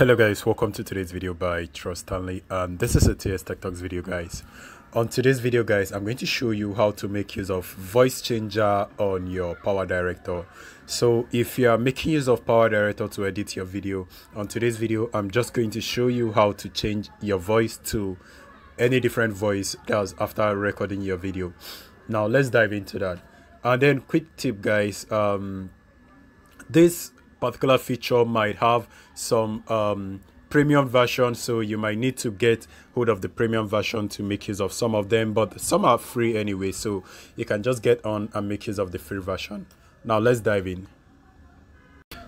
Hello guys, welcome to today's video by Trust Stanley and this is a TS Tech Talks video guys. On today's video guys, I'm going to show you how to make use of voice changer on your Power Director. So if you are making use of Power Director to edit your video, on today's video I'm just going to show you how to change your voice to any different voice that's after recording your video. Now let's dive into that. And then quick tip guys, um, this particular feature might have some um, premium version so you might need to get hold of the premium version to make use of some of them but some are free anyway so you can just get on and make use of the free version. Now let's dive in.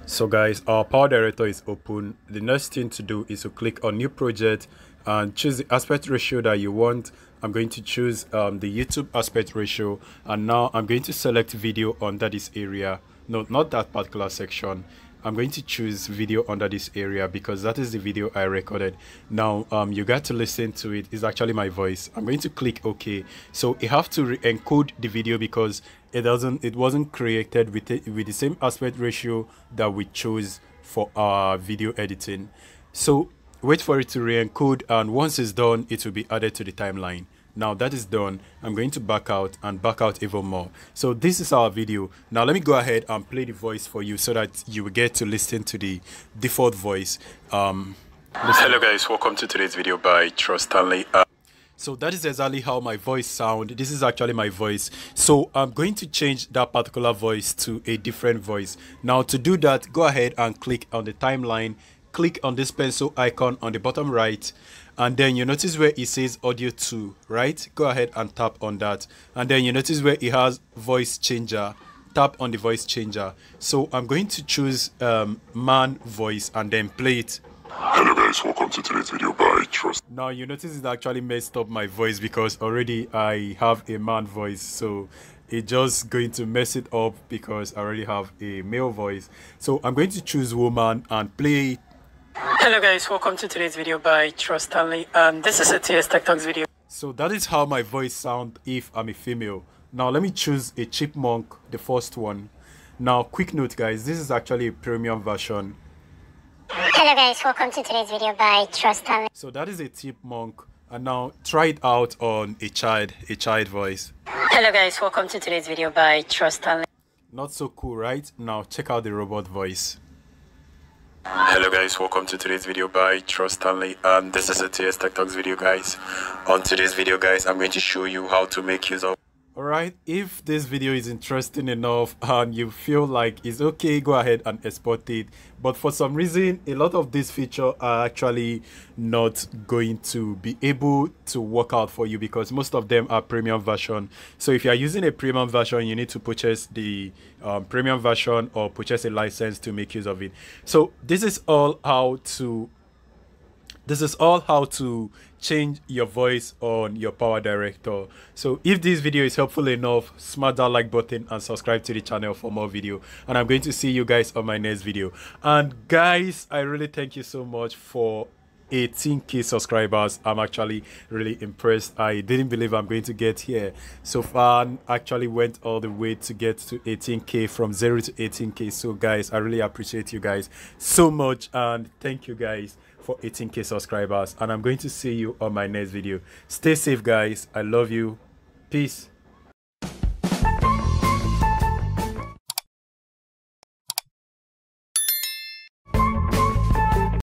So guys our power director is open. The next thing to do is to click on new project and choose the aspect ratio that you want. I'm going to choose um, the youtube aspect ratio and now i'm going to select video under this area. No not that particular section I'm going to choose video under this area because that is the video I recorded. Now, um, you got to listen to it. It's actually my voice. I'm going to click OK. So you have to encode the video because it doesn't. It wasn't created with it, with the same aspect ratio that we chose for our video editing. So wait for it to re-encode, and once it's done, it will be added to the timeline. Now that is done, I'm going to back out and back out even more. So this is our video. Now let me go ahead and play the voice for you so that you will get to listen to the default voice. Um, Hello guys, welcome to today's video by Trust Stanley. Uh so that is exactly how my voice sound this is actually my voice so i'm going to change that particular voice to a different voice now to do that go ahead and click on the timeline click on this pencil icon on the bottom right and then you notice where it says audio 2 right? Go ahead and tap on that. And then you notice where it has voice changer. Tap on the voice changer. So i'm going to choose um, man voice and then play it. Hello guys, welcome to today's video by Trust. Now you notice it actually messed up my voice because already I have a man voice. So it's just going to mess it up because I already have a male voice. So I'm going to choose woman and play Hello guys, welcome to today's video by Trust Stanley. Um, this is a TS Tech Talks video. So that is how my voice sound if I'm a female. Now let me choose a chipmunk, the first one. Now quick note guys, this is actually a premium version. Hello guys, welcome to today's video by Trust Stanley. So that is a chipmunk. And now try it out on a child, a child voice. Hello guys, welcome to today's video by Trust Stanley. Not so cool, right? Now check out the robot voice. Hello guys, welcome to today's video by Trust Stanley and this is a TS Tech Talks video guys. On today's video guys, I'm going to show you how to make use of Alright, if this video is interesting enough and you feel like it's okay, go ahead and export it. But for some reason, a lot of these features are actually not going to be able to work out for you because most of them are premium version. So if you are using a premium version, you need to purchase the um, premium version or purchase a license to make use of it. So this is all how to this is all how to change your voice on your power director. So if this video is helpful enough smash that like button and subscribe to the channel for more video. And i'm going to see you guys on my next video. And guys i really thank you so much for 18k subscribers. I'm actually really impressed. I didn't believe i'm going to get here. So far actually went all the way to get to 18k from 0 to 18k so guys i really appreciate you guys so much and thank you guys for 18k subscribers. And i'm going to see you on my next video. Stay safe guys. I love you. Peace